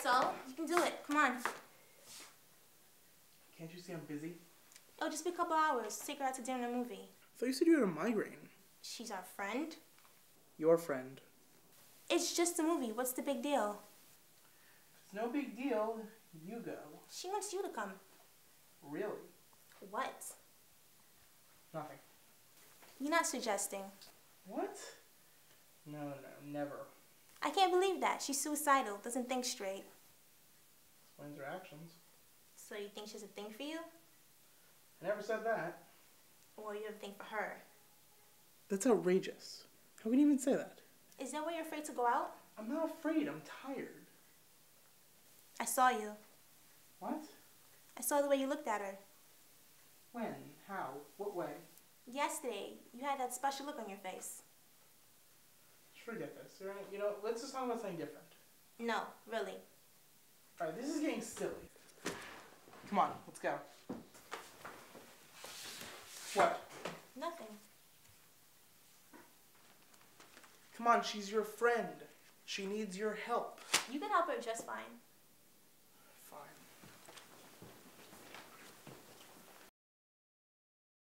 So, you can do it. Come on. Can't you see I'm busy? It'll just be a couple hours. Take her out to dinner and a movie. I thought you said you had a migraine. She's our friend. Your friend. It's just a movie. What's the big deal? It's no big deal. You go. She wants you to come. Really? What? Nothing. You're not suggesting. What? No, no, never. I can't believe that. She's suicidal, doesn't think straight. Explains her actions. So you think she's a thing for you? I never said that. Or you have a thing for her? That's outrageous. How can you even say that? Is that why you're afraid to go out? I'm not afraid. I'm tired. I saw you. What? I saw the way you looked at her. When? How? What way? Yesterday, you had that special look on your face. Forget this, alright? You know, let's just talk about something different. No, really. Alright, this is getting silly. Come on, let's go. What? Nothing. Come on, she's your friend. She needs your help. You can help her just fine.